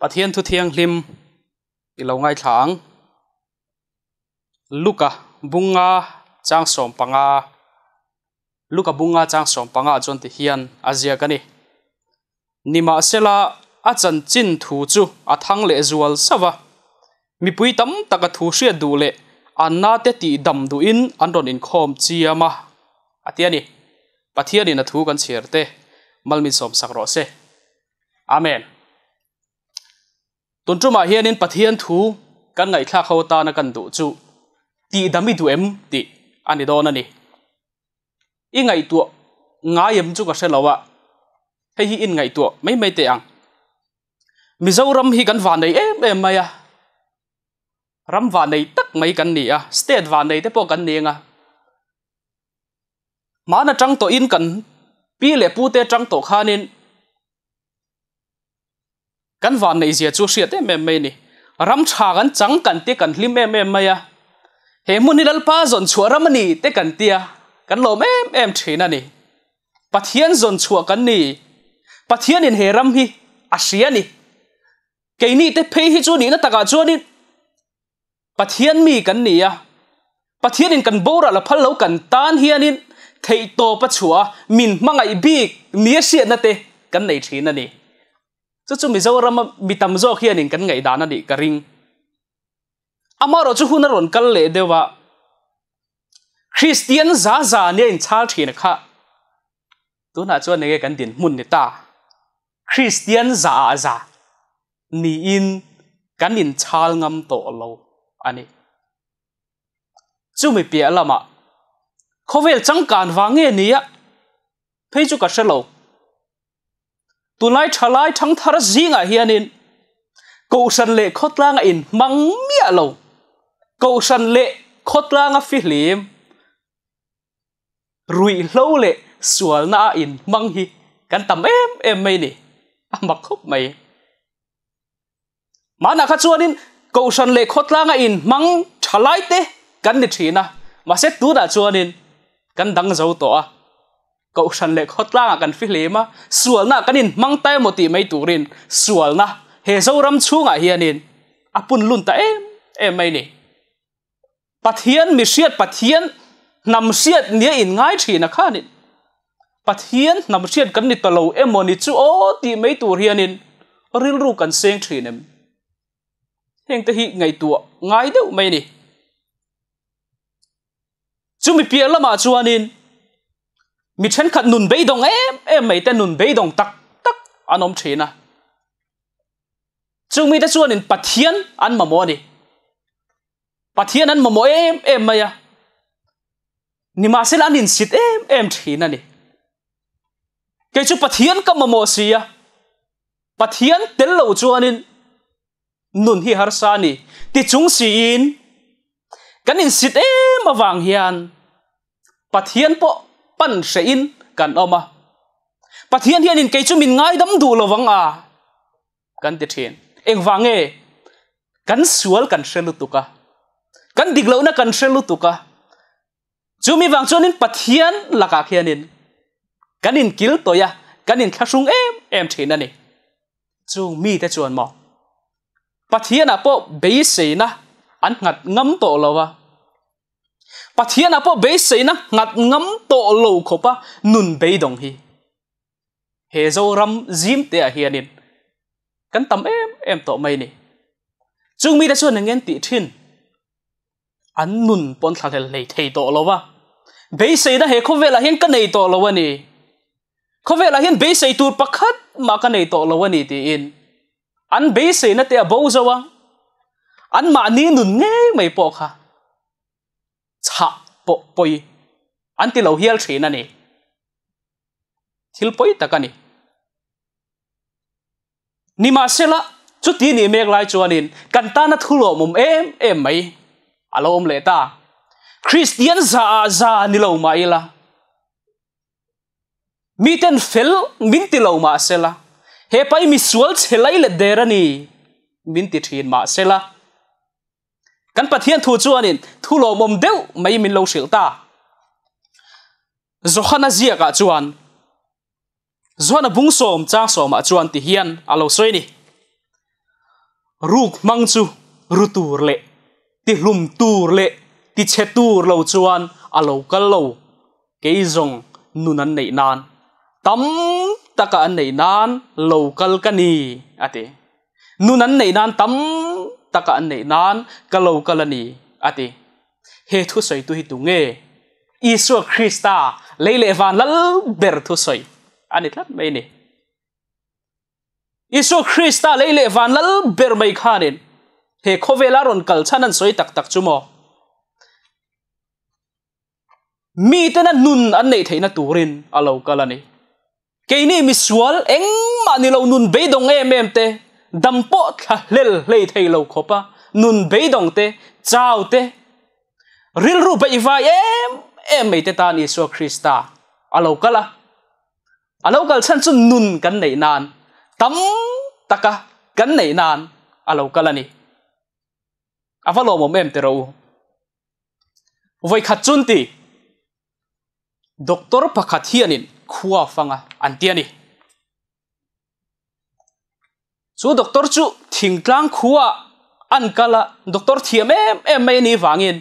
pathian thu thiang hlim, i lo ngai thlang luka, bunga, chang som panga. Luka, bunga, chang som panga, chon ti hian azia kani nima sela, a chan chin thu chu, a thang le zual sawa mi pui tam taka thu hria du le anna te ti dam du in an ron in khom chiama atiani pathian in a thu kan chherte malmi som sakro se. Amen tuần trước mà hiền in pathian thú. Căn ngày khác hậu ta nó cần đủ chu tì đam mi đủ em tì anh đó nè. In ngày tuổi ngã em chú có xe lâu ạ. Hay hi in ngày tuổi mấy mấy tệ ăn mizoram hi căn vạn này em em mày à. Ram vạn này tắc mấy căn nỉ à. Stead vạn này thế po căn nỉ à mà nó trăng tổ in cần. Pi lệ pu te trăng tổ khan nên กันวานในเสียจูเสียเต็มเมนี่รำชากันจังกันเตะกันลิมเมมเมยเฮมุนิลลป้าจนชัวรำมันนี่เตะกันเตียกันโลมเมเอ็มเทนันนี่ปะเทียนจนชัวกันนี่ปะเทียนเฮรำฮีอาเซียนี่เกนี่เตะเพย์ฮิจูนี่นะตะกาจูนี่ปะเทียนมีกันนี่อะปะเทียนกันโบระละพัลเลากันตานเฮียนินเทยโตปะชัวมินมังไอบีกเนื้อเสียนัะเตะกันในทีนันนี่ chu chu mi zo ram mi tam zo khian in kan ngai dana di ka ring. Amaro chu hun ron kal le dewa christian za za ne in chal thina kha tu na chu ne kan din mun ni ta. Christian za za ni in kan in chal ngam to lo ani chu mi pia lama khovel á, wange chú phei chu ka shelo tunai thalai thang thar zinga hianin. Ko san le khotlanga in mang mia lo. Ko san le khotlanga fi hlim rui lo le sual na in mang hi. Kan tam em em mai ni. Amak khop mai. Mana kha chuanin ko san le khotlanga in mang thalai te. Kan ni thina ma se tu da chuanin. Kan dang zo to a. ก็ฉันเล็กฮอตล่างกันฟิเลมะส่วนน่ะกันินมังเตมติไม่ตูรินส่วนน่ะเฮเซอรัมชูงอะเฮียนินอปุ่นลุนแต่เอ็มเอ็มไม่นี่ปัทเทียนมิเชียดปัทเทียนนำเชียดเนี้ยอินง่ายชีนะข้านินปัทเทียนนำเชียดกันนิตะลวเอ็มโมนิจูโอตีไม่ตูเฮียนินรินรู้กันเสีงชีนิมเฮงแต่ฮีไงตัวง่ายเดียวไม่นี่จุ่มเปียละมาจวนิน mi chen khat nun bei dong em em mấy te nun bei dong tak tak, anom thina chung mi ta chuan in pathian an ma mo ni pathian an ma mo em em maya ni ma sel an in sit em em thina ni. Ke chu pathian ka ma mo sia pathian tel lo chuan in nun hi har sa ni. Ti chung si in. Kan in sit em awang hian. Pathian po pan se in kan oma pathian hian in ke chu min ngai dam du lo wanga kan ti thin eng wange kan sual kan selu tuka kan diglo na kan selu tuka chú mi wang chuan khi pathian laka khianin kiểu in kil toya. Kan in thlasung em em thin này, chu mi te chuan mo pathian a po be se e na. An ngat ngam to lowa pathian apo be seina ngat ngam to lo khopa nun be dong hi he zo ram zim te a hianin kan tam em em to mai ni chung mi da chuan ngen ti thin an nun pon thla hel lei thei to lo wa be seina he kho vela hian ka nei to lo wa ni kho vela hian be sei tur pakhat ma ka nei to lo wa ni ti in an be seina te a bo wa an ma ni nun nge mai po kha cha bộ bôi anh ti lâu hiel chỉ nè nè thil bôi ta cái nè ni mà sẽ là chút tí ni mèk lại cho nên cần ta nó thu lộ mồm em em mấy alo ông lệ ta. Christian za za ni lâu mai là mi tên phil min ti lâu mà sẽ là hệ pai mi sual sẽ lấy lệ đề ra nè min ti thiền mà sẽ thin ma sela kan pathian thu thu lo mom deuh mai min lo ta. Zohana zia ka ah chuan. Zohana bung som cha som a chuan ti hian alo soi ni. Ruk mang chu, ru tur le ti hlum tur le ti che tur lo chuan alo kal lo. Ke zong, nun an nei nan. Tam taka an nei nan, lo kal kani ate nun an nei nan, tam taka an nei nan ka lo kal à ate he thu soi tu hi tu nge isu krista leile van lal ber thu soi ani tlat mai ni isu krista leile van lal ber mai khanin he khovela ron kal chanan soi tak tak chumo mi tên tena nun anh này thấy nó tu rin alo cái này mi sual eng mà ni lâu nun bê đông em em te dampo tha lel lei thei lo khopa. Nun be dong te chao te. Ril ru bai vai em em mei te ta ni so krista. Alo kala alo kal chan chun nun kan nei nan. Tam taka kan nei nan. Alo kala ni. Avalo mo mem te ro voi khat chun ti. Doctor pakhat hianin khuwa fanga antiani chú doctor chu khua. Ăn cả là doctor thiêm em em mấy ní vàng yên.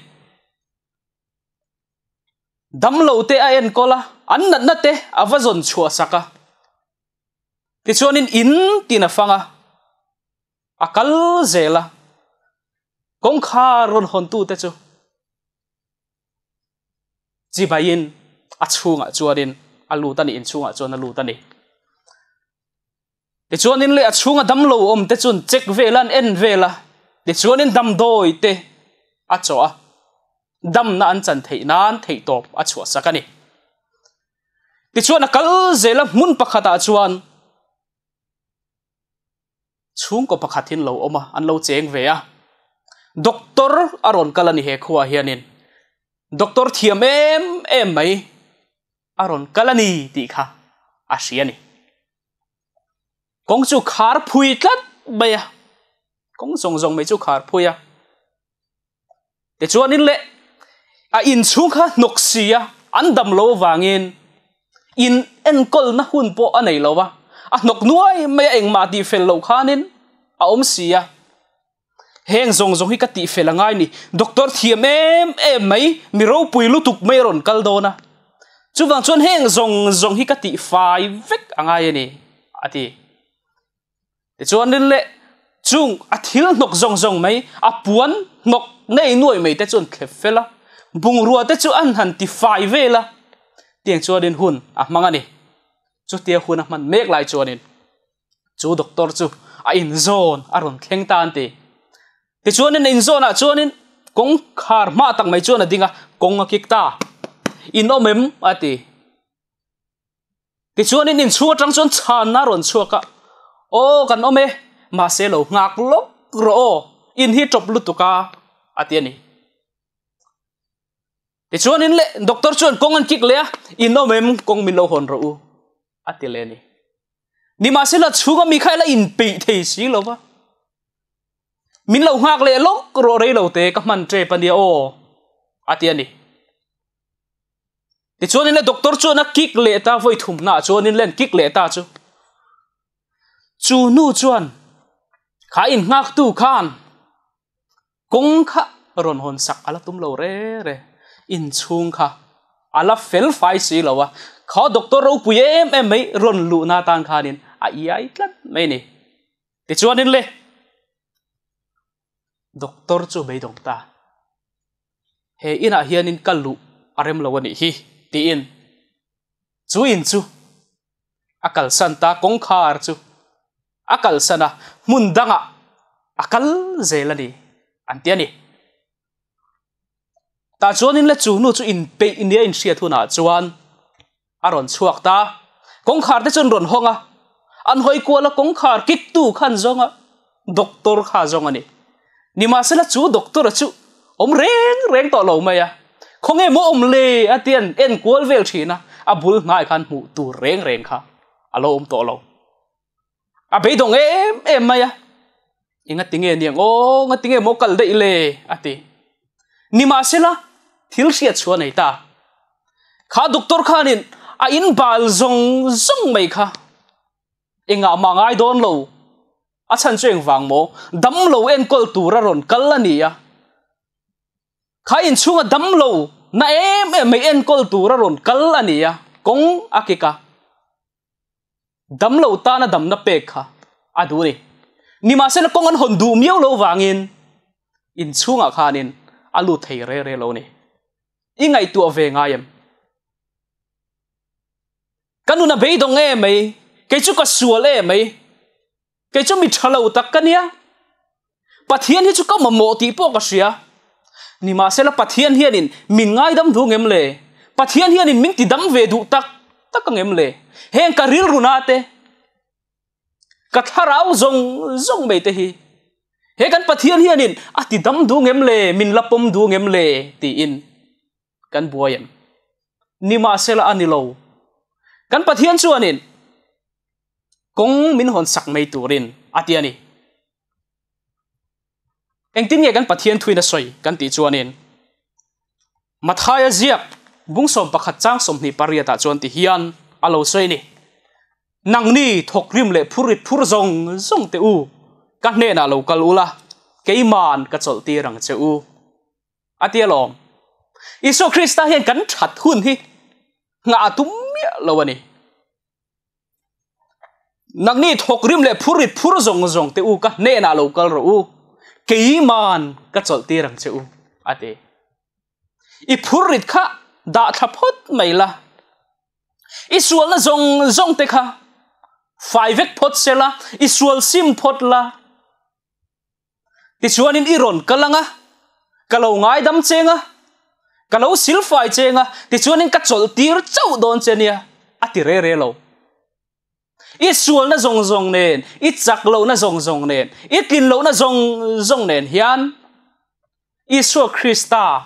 Đâm lâu tê ai ăn te la ăn nát nát tê à vợ dồn chua sắc à thì cho nên in tina fanga akal là. Công kha run hồn tu te chu chi chua chua chunga chuanin a lu tani in chua ngã chua a lu tani ti chuanin le a chunga dam lo om te chun check velan en vela. Ti chuanin dam doi te a cho a. Dam na an chan thei nan, thei top a chua sakani ti chuan a kal zela mun pakhata ah chuan. Chung ko pakhatin lo oma an lo cheng ve a. Doctor aron kalani he khuwa hianin doctor thiam em em mai aron kalani ti kha asiani À? kong chu khar phui bây à, kong zong zong mấy chú khár phui à, để chú anh lệ à in chung kha noksia an dam vàng yên in. En col na hun po anh ấy lô à? À nục nuôi mấy anh mà đi ma ti fel nên à ôm om à? Heng zong zong hi ka ti fel ngai ni. Doctor thiam em em mai mi ro pui lu tuk mai ron kal do na à? chu wang chuan heng zong zong hi ka ti fai vek angai ni. Ati te cho nên lệ chung a thil nok zong zong mai a puan nok nei nuai mai te chuan khle fela bung ruwa te chu an han ti fai vela tiang chuan din hun a mangani chu tia hun a man mek lai chuan in chu doctor chu a in zone a ron thleng tan ti ti chuan in in zone a chuan in kong khar ma tak mai cho a dinga kong a kik ta in omem ati ti chuan in in chua tang chuan chan na ron chua ka o kan ome ma se lo ngak lok ro in hi top lu tuka atiani ti chuan in le doctor chuan công an kik le in omem kong min lo hon ro u atile ni ni ma se la chuga mi khai là in pe thei si lo ba min lo ngak le lok ro rei lo te ka man tre pan À o atiani ti chuan in le doctor chuan nó kik le ta với thùng, na chuan in len kik le ta chứ chu nu chuan kha in ngak tu khan kong kha, ron hon sak ala tum lo re re, in chung kha, ala fel fai si lo wa, kha doctor ro pu em em mai ron lu na tan khanin a ai tlat mai ni. Ti chuan in le. Doctor chu bei dong ta, he ina hianin kalu arem lo ni hi, ti in. Chu in chu akal san ta kong khar chu akal sana, mundanga. Akal zelani. Antiani. Ta chuan in le chu nu chu in pe in in sia thuna. Chuan, aron chuak ta. Kong khar te chun ron honga. An hoi ko la kong khar kik tu khan zonga. Doctor kha zonga ni. Ni ma sala chu doctor chu. Om reng reng to lo maya. Không em om le atien en kual vel thina. A bul ngai khan mu tu reng reng kha. Alo om to lo à bây dong em em mày maya inga tinge nghe tiếng nga tinge mo kal dei le ati ni ma sela thil sia chua nei ta. Kha doctor khanin a in bal zong zong mai kha inga ma ngai don lo a chan chueng wang mo dam lo en kol tura ron kal ani ya khai in chunga dam lo na em em mai en kol tura ron kal ani ya kong akika dam lo ta na dam na pe kha adu ni ma se na kong an hon du miao lo wangin in chunga khanin alu à, thei re re lo ni ingai tu ve ngayam kanuna beidong e mai cái chú có sủa lệ mấy cái chú mình thở lâu tắc cái nia bắt hiền hi chu ka mà mộ tí bộ cái gì ni ma sẽ la pathian hianin min ngai dam du ngem le pathian hianin min ti dam ve du tak đủ tắc tắc cái lệ hẹn cả ril runa te. Cả tharau zong zong mấy te hi. He kan pathian hian in. A ti dam du ngem le, min lapom du ngem le, ti in. Kan buayam ni ma sela anilo kan pathian chuan in. Kong min hon sak mei turin atiani ah, eng tin nge kan pathian thuina soi kan ti chuanin mathaya ziak bung som pakhat chang som ni pariata chuan ti hian alo soi ni. Nang ni thok rim le phurit phur zong zong te u. Ka ne na lo kal ula keiman ka chol ti rang che u. Atia lom iso krista hian kan that hun hi. Nga atum mi lo ani. Nang ni thok rim le phurit phur zong zong te u. Ka ne na lo kal ro u. Keiman ka chol ti rang che u. Ate i phurit kha đã thập hốt mày là. Israel là dòng dòng tê khá phải vết phốt xe là. Israel sim phốt là. Thì chúa nên iron cả lăng á. Cả lâu ngái đâm chêng á cả lâu xíu phải chêng á thì chúa nên cắt chỗ tiêu châu đồn chêng nha à thì rê rê lâu ít xuống nó rồng rồng nền. Ít giặc lâu nó rồng rồng nền. Ít kinh lâu nó rồng rồng nền. Ít Israel Christa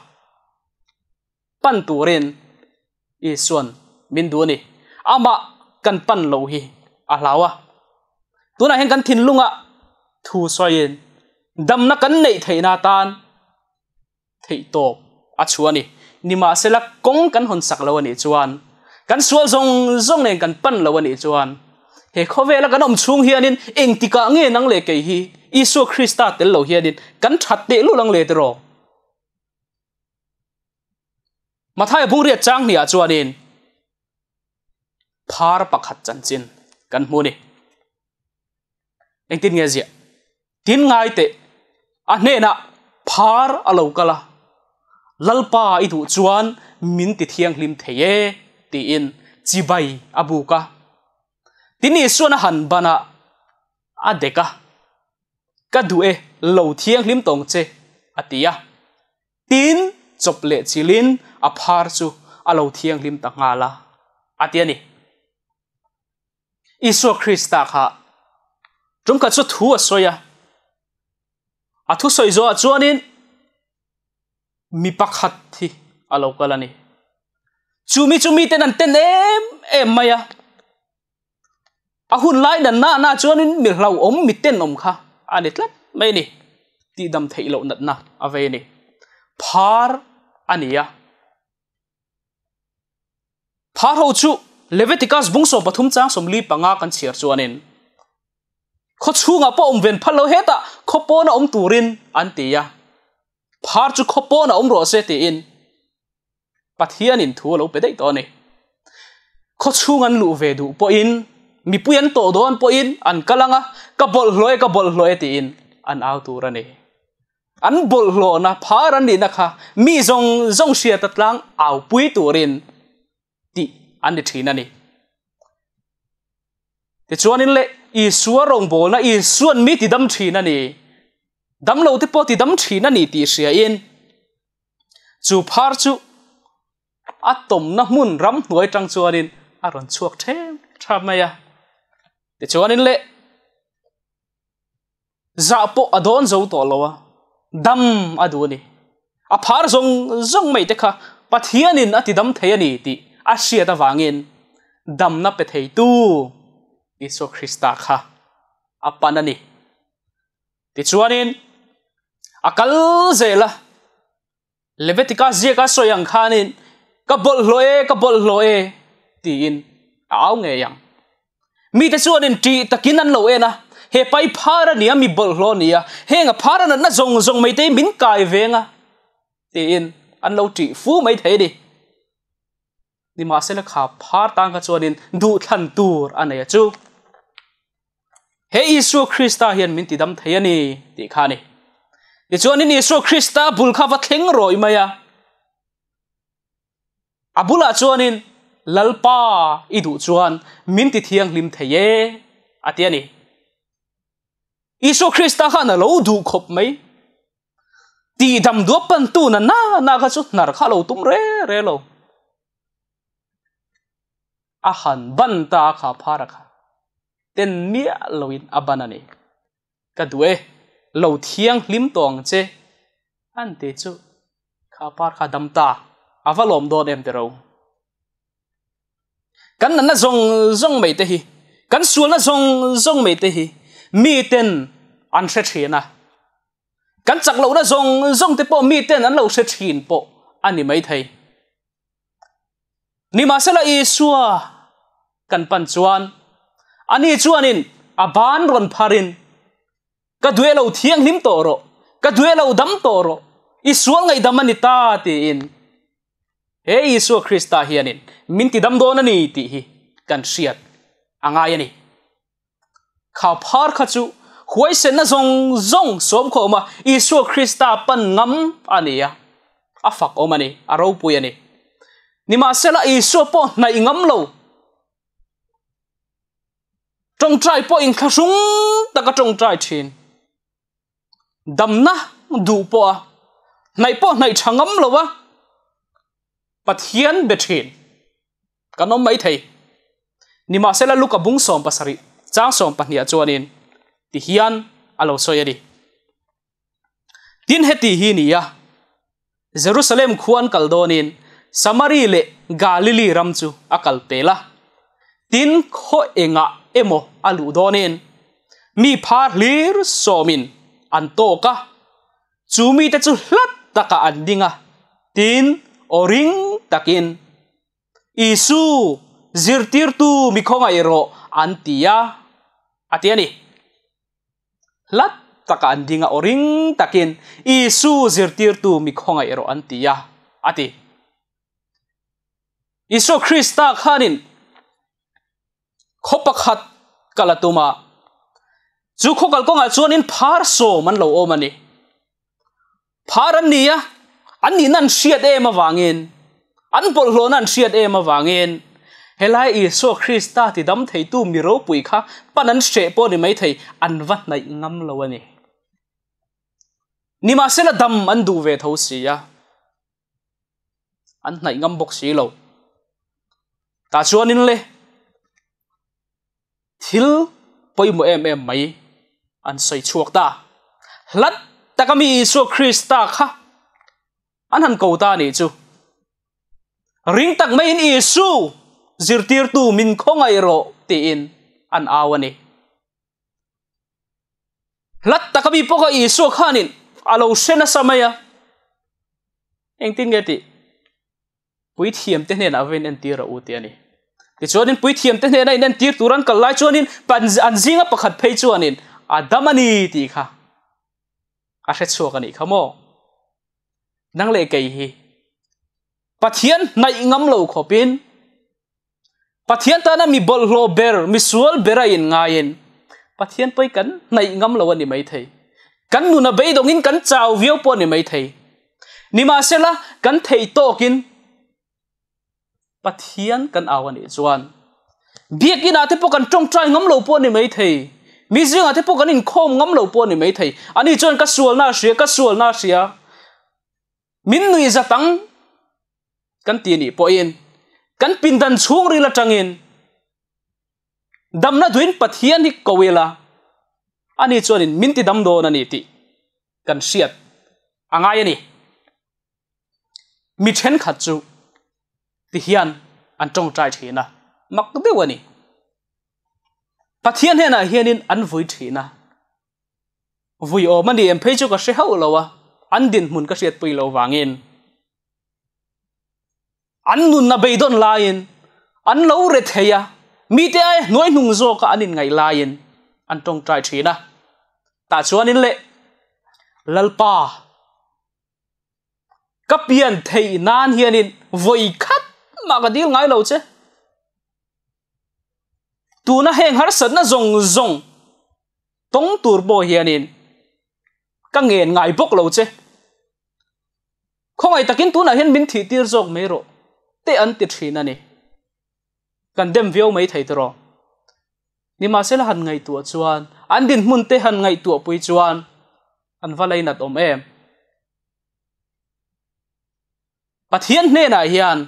pan turin i suan min du ni ama kan pan lo hi a lawa tuna hen kan thin lunga, thu soin dam na kan nei theina tan, thei top a chuani nima sela kong kan hon sak lo ni chuan. Kan sual zong zong nen kan pan lo ni chuan. He khove la kan om chung hianin, eng tika nge nang le ke hi. Isu krista tel lo hianin, kan that te lu lang le te ro. Mathai bung ria chang ni a chuanin phar pakhat chân chin gần mu ni anh tin nghe zia tin ngay ngai te a à na phar alo kala lalpa i thu chuan min ti thiang hlim theye ti in chi bai abu ka tini suana han bana adeka ka due lo thiang hlim tong che atia tin chop le chilin a phar chu a lo thiang hlim ta ngala. Atia ni. Iso krista kha. Chúng ka chu thu a soya a. Thu soi zo a chuanin mi pakhat thi a lo mi chumi chumi ten an ten em em maya a. Hun lai dan na na chuanin mi hlau om mi ten om kha. Ani tlat mai ni. Ti dam thei lo nat na ave ni. Phar ania phar ho chu leviticus bungso pathum chang somli panga kan chiar chuanin kho chunga po om ven phalo heta kho po na om turin an ti ya phar chu kho po na om ro se ti in pathian in thu lo pe dei to ni kho chungan lu ve du po in mi puyan to don po in an kalanga ka bol hloi ka bol hloi ti in an au tu rani an bol hlo na phar an ni na kha. Mi zong zong sia tatlang au pui turin ti, an ni thina ni. Ti chuan in le, i suwa rong bol na, i suan mi ti dam thina ni. Dam lo te po ti dam thina ni ti sia in. Chu phar chu atom na mun ram hnuai tang chuan in. Aron chuak them thamaya ti chuan in le, za po adon zo to lowa dam adu ni a phar zong zong mai te kha pathianin ati dam theyani ti a sia ta wangin dam na pe thei tu iso krista kha apanani ti chuanin akal zela levetika zia ka soyang khanin ka bol hloe ka bol hloe ti in áo nghe yang mi te chuanin ti takin an lo e na he pai phara nia mi bol lo nia. He nga phara na zong zong mai te min kai venga te in, an lo ti fu mai the đi ni ma se la kha phar tang ka chuanin du than tur anaya chu. He isu krista hian min ti dam anh ani ti kha ni. Ti chuanin isu krista bul kha va thleng roi maya abula chuanin lalpa idu chuan min ti thiang lim theye atiani isu krista kha na lo du khop mai ti dam du pan tu na na na ka chu nar kha lo tum re re lo a han ban ta kha phara kha ten in loin abanani ka duwe lo thiang lim tong che an te chu kha par kha dam ta. Avalom do dem te ro kan na zong zong mei te hi. Kan sul na zong zong mei te hi. มีเต้นอันเสถียนะกันจักเรานะจงจงที่ปอมีเต้นอันเราเสถียนปออันนี้ไม่ไทยนี่มาเสละอีสัวกันปัญจวนอันนี้จวนินอาบานรอนพารินก็ด้วยเราเที่ยงหิมโตโรก็ด้วยเราดัมโตโรอีสัวไงดัมมันนิตาตีอินเฮ้อีสัวคริสตาเฮียนินมินติดัมโดนันนี่ตีกันเสียดอ่างไงนี่ kha phar kha chú huai sen na zong zong som kho ma isu krista pan ngam ania afak omani aro puyani ni ma sela isu po na ingam lo trong trai po in khasung, taka trong trai thin dam na du po a nai po nai thangam lo wa. Pathian be thin kanom mai thei ni ma sela luka bung som pasari chang som pahnia chuanin, ti hian alo soi đi tin heti hi ni ya jerusalem khuan kaldonin samari le galili ramchu akal pela tin kho enga emo alu donin mi phar lir somin an to ka chumi te chu hlat taka an dinga tin oring takin. Isu, zirtir tu mi khonga ero antia atiani. Lat taka an dinga oring takin. Isu zirtir tu mi khonga ero antia ati. Isu krista khanin. Khopakhat kalatuma. Chu khokal konga chuanin phar so man lo o mani phar an nia an ni nan siat em awangin an pol hlo nan siat em awangin helai i so krista ti dam thei tu mi ro pui kha panan she po ni mai thei, an vat nai ngam lo ani. Ni ma là dam an du ve tho si ya. An nai ngam bok si lo. Ta chuanin le, thil poi mo em em mai, an soi chuak ta. Hlat takami isu krista kha, an han ko ta ni chu. Ring tak mai in isu zirtir tu min khongai ro ti in an awani. Hlat takami poka isu khanin alo sena samaya. Eng tin nge ti pui thiam te na ven en tira u ti ani. Ti chuanin pui thiam te hne na in tir turan kal lai chuanin, pan an zinga pakhat phei chuanin. Adamani ti kha. A hre chuak ani khamo nang le kai hi. Pathian nai ngam lo khopin pathian ta na mi bol hlo ber, mi sual bera in ngain pathian poi kan nai ngam lo ni mai thei. Kan nu na bei dong in kan chao viau po ni mai thei. Ni ma sela kan thei to kin pathian kan awan ni chuan. Biak in ate po kan tong trai ngam lo po ni mai thei. Mi zing ate po kan in khom ngam lo po ni mai thei. Ani chuan ka sual na sia, ka sual na sia. Min nui za tang kan ti ni po in kan pindan dan ri la tangin. Damna duin pathian hi kowela ani chuanin minti dam do na ni ti. Kan siat. Angai ani. Mi then khat chu. Ti hian an tong trai thina. Mak de wani pathian hena hianin an vui thina. Vui o mani em phei chu ka hre hau lowa an din mun ka siat pui lo wangin an nun na beidon lain an lo re theya mi te ai noi nung zo ka anin ngai lain an tong trai thina ta chuan in le. Lalpa kapian thei nan hianin voi khat ma ga dil ngai lo che. Tu na heng har sat na zong zong. Tong tur bo hianin ka ngen ngai bok lo che. Không ai takin tu na hian min thi tir zok me ro te an ti thina ni kan dem view mai thei tro ni ma sel han ngai tu chuan an din mun te han ngai tu pui chuan an valai na om em. Pathian hne na hian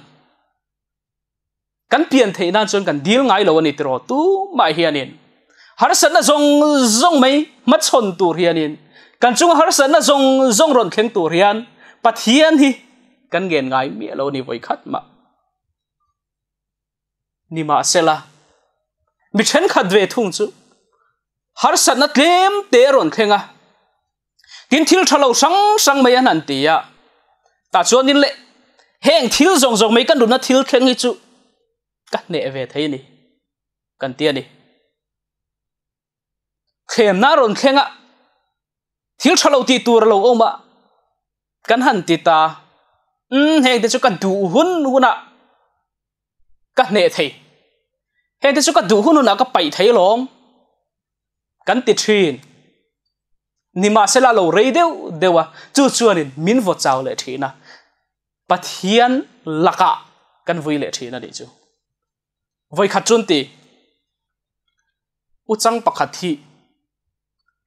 kan pian thei nan chon kan dil ngai lo ani tro tu mai hianin har san na zong zong mai mat chon tur hianin kan chung har san na zong zong ron thleng tur hian pathian hi. Kan gen ngai mi lo ni voi khat ma ni ma se la mi chen khat ve thung chu har sat na tlem te ron thlenga tin thil thalo sang sang mai an an ya. Ta chuan in le. Heng thil zong zong mai kan du na thil thleng hi chu cắt ne ve thấy ni. Kan tia ni. Khem na ron khen thil thalo ti tur lo oma kan han ti ta. Um hẹn thì cho cần đủ hun hun ạ cắt nệ thấy thì cho cần đủ hun hun ạ cái lom ti thuyền ni mà sẽ là lâu rây đều đều à. Chú min vợ cháu lệ thuyền à bắt hiền lạc vui lệ thuyền à đi chú. Voi khát chun ti u chang pakhat hi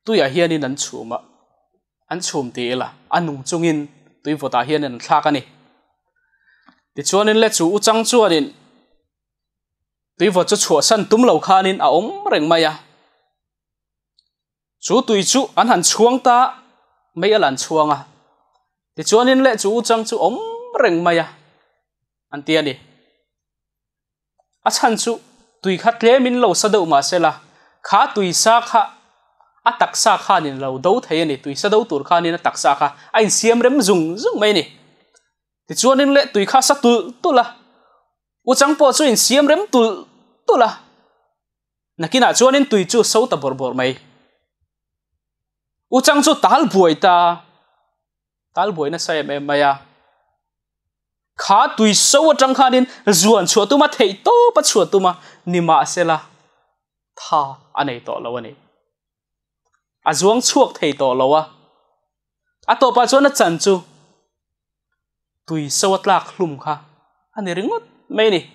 tuya hian in an chuma an chum ti la anung chungin tui vota à hian an thla ka ni. Ti chuan in le chu u chang chuan in tuy vào cho chùa săn túm lầu khan nên à ống rèn mày à. Chú tùy chú ăn hẳn chuông ta, mấy ăn chuông à. Thì chú nên lệ chú chăng chú ống rèn mày à. Ăn tiền đi. À chăn chú, tùy khát lẽ mình lầu sao đâu mà sẽ là khá tùy xa khá à tắc xa khá nên lầu đâu thấy nè tùy sao đâu tuổi khá nên tắc xa khá anh xem rèm dùng dùng mày nè thì chú nên lệ tùy khá sát tụ tụ là u chang po chu in siam rem tul tu la nakina chuan in tui chu so ta bor bor mai. U chang chu tal buai ta. Tal buai na sai em maya khá tùy sâu ở trong khá đến ruộng chùa tu mà thấy to bắt chùa tu mà ni mà sẽ là tha anh ấy to lâu anh ấy à ruộng chuộc thấy to lâu à à to bắt chùa nó chăn chu. Tùy sâu ở lạc lùm khá anh ấy ring mấy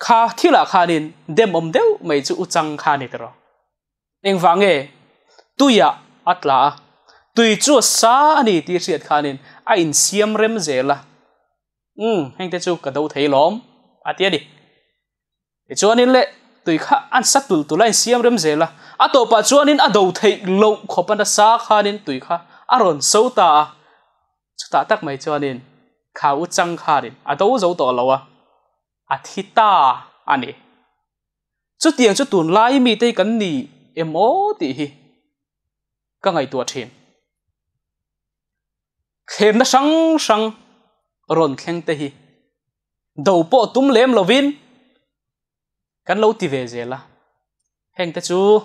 kha thila kha nin, dem om deu mai chu uchang kha ni tro eng vang nghe tùy à at là chu sa ani ti siat kha nin, a in siam rem zela um hmm, heng te chu ka do thei lom. Atia di e chuanin le, tui kha an sat tul tu lai siam rem zela a to pa chuanin a do thei lo khopan sa kha nin, tui kha aron ron so ta chuta tak mai chuanin khá u à đâu dấu do lâu à? À a ta à nè. Chu tiền chu tuần lai mi te nì, em emo tì hi. Ka ngày tua thin khem nó sang sang ron khen tê hi. Do po tum lem Cắn kan lo ti ve zela heng te chu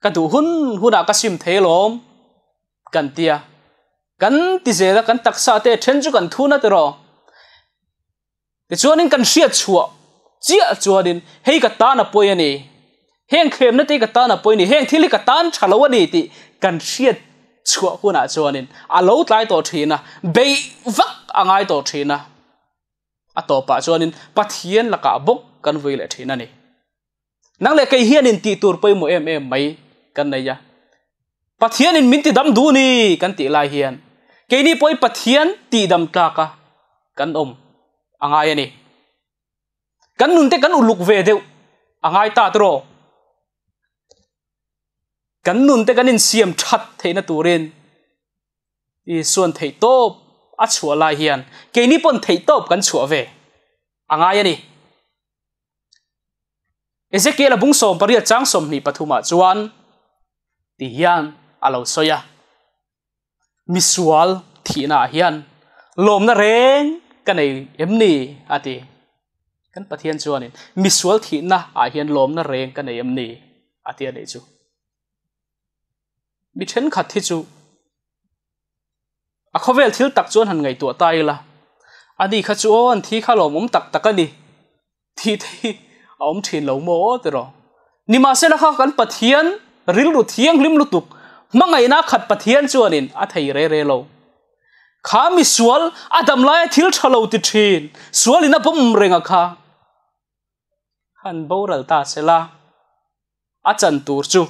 ka hún hun huna ka sim the lom kan tia kan ti zela kan taksa te then chu kan thuna te ro. Te chuanin kan hria chua. Chia chuanin, hei ka ta na poi ani. Heng khem na te ka ta na poi ni heng thili ka tan thalo ani ti. Kan hria chua ku na chuanin. A lo tlai to thina. Be vak angai to thina. A to pa chuanin, pathian laka bok kan vui le thina ni. Nang le kai hian in ti tur poi mo em em mai kan nei ya. Pathian in min ti dam du ni kan ti lai hian ke ni poi pathian ti dam ta ka. Kan om. Angai ani. Kan nun te kan uluk ve deu. Angai ta tro. Kan nun te kanin siam that theina turin. I suan thei top. A chua lai hian. Ke ni pon thei top kan chua ve. Anga yani ezekiel bung som paria chang som ni pathuma chuan. Ti hian alo soya. Misual thina hian lom na reng kanei emni ati kan pathian chuanin misual thi na a hian lom na reng kan em ni atia nei chu mi then khat thi chu a khovel thil tak chuan han ngai tu tai la ani kha chu on thi kha lom um tak tak ani thi thi om thin lo mo te ro ni ma se la kha kan pathian ril ru thiang lim lu tuk มาไงนะขัดปะเทียนชวนอินอัธยเรเรโลข้ามิสวลอาดัมไลทิลชะโลติทีนสวลินะปุ่มเรงอะค่ะฮันโบรัลตาเซลาอาจันตูร์จู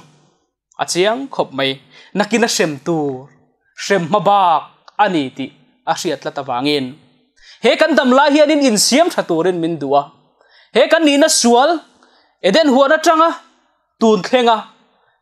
อาเจียงขบไม่นักกินเชมตูร์เชมมาบากอันนี้ติอาเสียตละตะวางินเฮกันดัมไลเฮียนินอินเซียมชะตูรินมินดัวเฮกันนีนะสวลเอเดนหัวนะจังอะตูนเคงอะ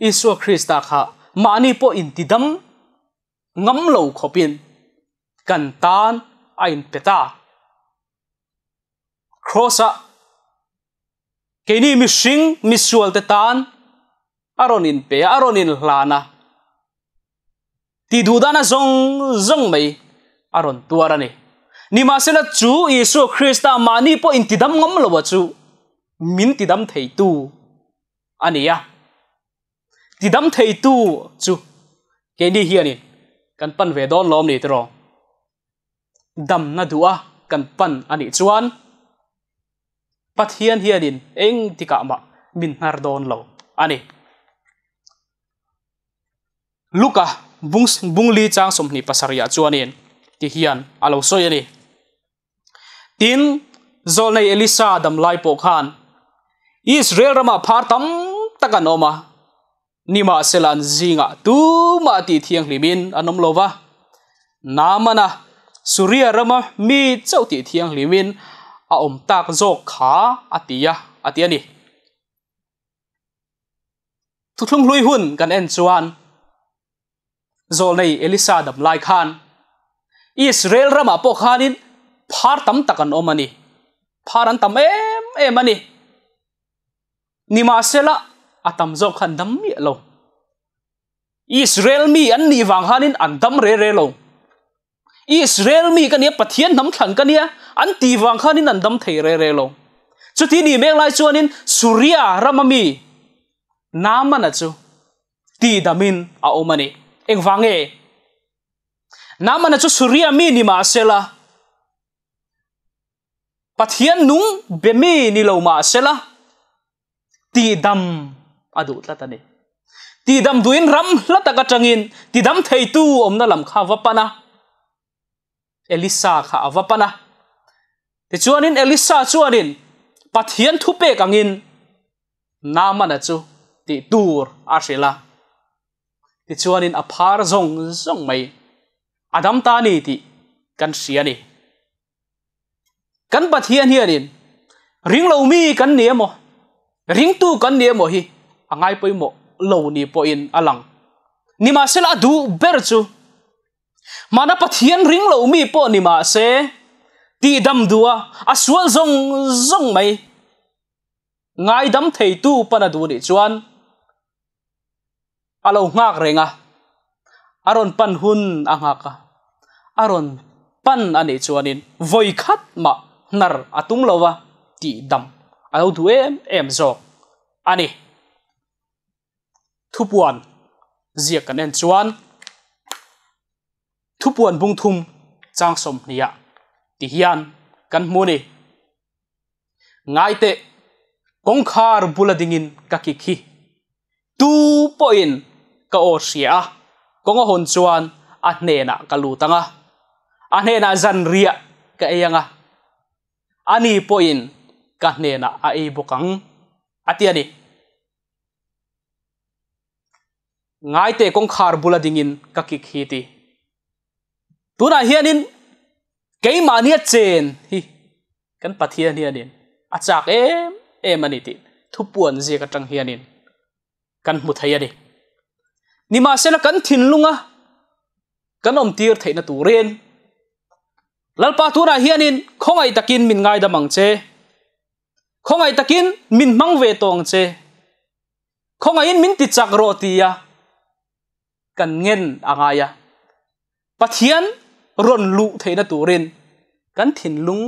Isua Krista kha, mani po in tidam ngam lo khopin kan tan ain peta krosa keni mi sing mi sual te tan aronin pe aronin lana ti dudana zong zong mai aron tuarani ni. Ma sela chu Isu Krista mani po in tidam ngam lo wa chu, min tidam thei tu. Ania thì đâm thầy tu, chú. Cái đi hiền này, cần pan về đón lom này rồi đâm na đùa cần pan anh à ấy chuan. Anh tị cả mạ minh ma đón lòng à anh ấy lúc à bung bung li chang som ni pasaria chuanin ti hian alo à soi ani tin zol nei elisa dam lai po khan israel rama phar tam takanoma nima selan zinga tu ma ti thiang limin anom lova namana suria rama mi chau ti thiang limin a om tak zo kha atia atia ni. Thuthung lui hun kan en chuan. Zol nei elisa dam lai khan. Israel rama po khanin phar tam takan omani pharan tam em em ani. Nima sela atam zok khan dam mi lo. Israel mi an ni wang hanin an dam re re lo. Israel mi kan ya pathian nam thlan kan ya an ti wang khanin an dam thei re re lo. Chu ti ni mek lai chuanin surya ramami nama na chu, ti damin a omani eng wange nama na chu surya mi ni ma sela. Pathian nung bemi ni lo ma sela. Ti dam adu tlatani ti dam duin ram lataka changin ti dam thei tu omna lam kha vapana. Elisa kha vapana. Te chuanin elisa chuanin pathian thupe kangin namana chu ti tur ashela ti chuanin a phar zong zong mai adam ta ni ti kan siani kan pathian hianin ring lo mi kan niamo ring tu kan niamo hi angai poi mo, lo ni po in alang. Ni masel adu ber chu. Mana pathian ring lo mi po ni ma se. Ti dam dua aswal zong zong mai. Ngai dam thei tu pana du ni chuan. Alo ngak renga. Aron pan hun angaka aron pan ani chuanin. Voi khat ma nar atung lowa ti dam. Alo du em em zo. Ani thu buồn diệt kan en chuan. Thupuan bung thum trang som nia ti hian kan muni ngai te kong khar buladingin ka ki khi tu poin ka o sia kong hon chuan a hne na ka lu tanga. A hne na zan ria ka eyanga. Ani poin ka hne na a e bokang atiani ngai te kong khar bula dingin ka ki in tuna hianin keimania chen. Hi, kan pathian hianin. Achak em em ani ti. Thu puan zia ka tang hianin. Kan mu thaya ni ni ma se la kan thin lunga. Kan om tir theina tu ren. Lalpa tu na hianin, khongai takin min ngai da mang che. Khongai takin min mang ve tong che. Khongai in min ti chak ro ti ya kan ngen angaya à pathian à. ron lu theina tu ren kan thin lúng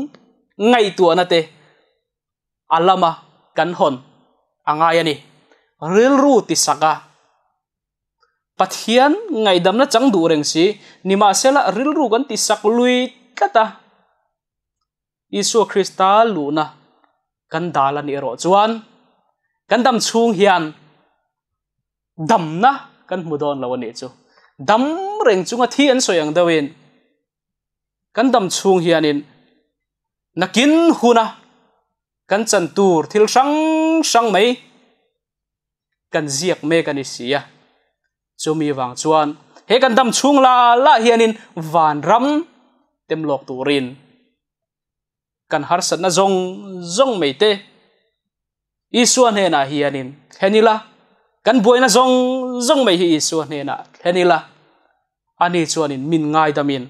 ngai tu na te alama kan hon angaya ni ril ru ti saka pathian à. ngày đâm na chang du reng si nima sela ril ru kan ti sak lui kata isu krista lu na đà là nì ro chuan. Kan đâm chung hiền, đâm na kan mudon lo ni chu. Dam reng chunga thi an soyang dawin. Kan dam chung hianin nakin huna. Kan chan tur thil sang sang mai. Kan ziak me kan isia chumi wang chuan. He kan dam chung la la hianin van ram tem lok turin. Kan har sat na zong zong mai te. Isuan he na hianin. Henila กันบวยนะจงจงไม่ฮีส่วนเนี่ยนะเห็นนี่ละอันนี้ส่วนนี้มินง่ายดามิน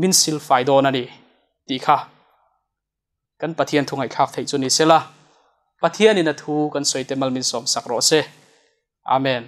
มินสิลไฟโดนันนี่ดีค่ะกันปะเทียนทุงไอคักไทยจุนี้เสละปะเทียนนี่นะทูกันสวยเต็มมัลมินสมสักโรเซอาเมน